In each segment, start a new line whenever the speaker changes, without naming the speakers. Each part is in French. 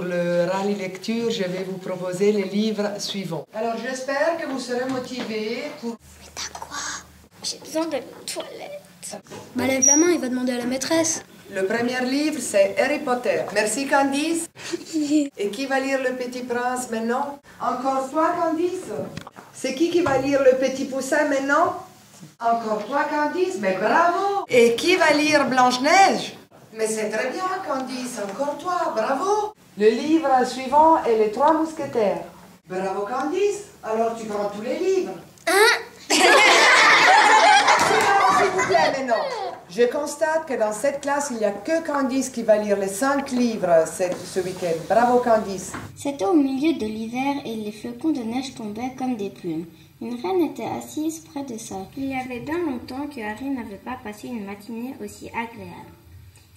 lecture, je vais vous proposer les livres suivants. Alors j'espère que vous serez motivés pour...
T'as quoi? J'ai besoin d'aller aux toilettes.
Bah lève la main, il va demander à la maîtresse.
Le premier livre, c'est Harry Potter. Merci Candice. Et qui va lire Le Petit Prince maintenant? Encore toi Candice? C'est qui qui va lire Le Petit Poussin maintenant? Encore toi Candice Mais bravo Et qui va lire Blanche-Neige? Mais c'est très bien Candice, encore toi, bravo Le livre suivant est Les Trois Mousquetaires. Bravo Candice Alors tu prends tous les livres. S'il vous plaît maintenant. Je constate que dans cette classe, il n'y a que Candice qui va lire les cinq livres cette- ce week-end. Bravo Candice.
C'était au milieu de l'hiver et les flocons de neige tombaient comme des plumes. Une reine était assise près de ça. Il y avait bien longtemps que Harry n'avait pas passé une matinée aussi agréable.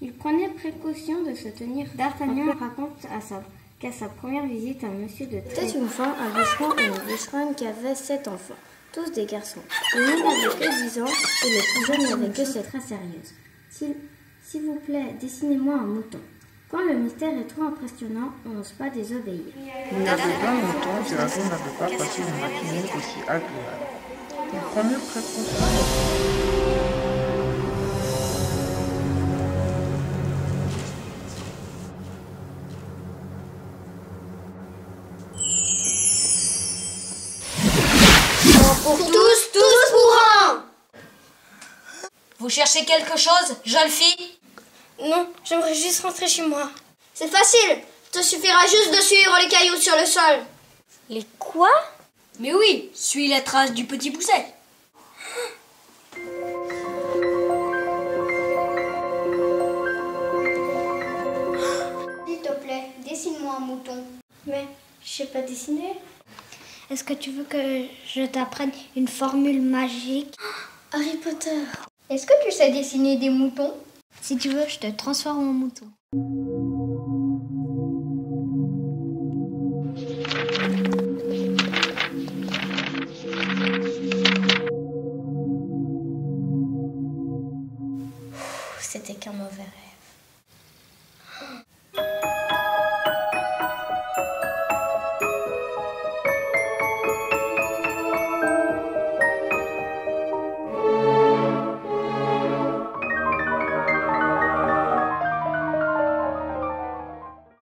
Il prenait précaution de se tenir. D'Artagnan raconte à sa, qu'à sa première visite à Monsieur de C'était une fois un bûcheron et une bûcheronne qui avaient sept enfants, tous des garçons. L'aîné n'avait que dix ans et le plus jeune n'avait que sept très sérieuse. S'il s'il vous plaît, dessinez-moi un mouton. Quand le mystère est trop impressionnant, on n'ose pas désobéir.
Il y avait bien longtemps que Harry n'avait pas passé une matinée aussi agréable. Il prenait précaution.
Pour tous, tous pour un
Vous cherchez quelque chose, jeune fille?
Non, j'aimerais juste rentrer chez moi.
C'est facile. Te suffira juste de suivre les cailloux sur le sol.
Les quoi?
Mais oui, suis la trace du petit pousset.
S'il te plaît, dessine-moi un mouton.
Mais je sais pas dessiner. Est-ce que tu veux que je t'apprenne une formule magique? Harry Potter.
Est-ce que tu sais dessiner des moutons?
Si tu veux, je te transforme en mouton. C'était qu'un mauvais rêve.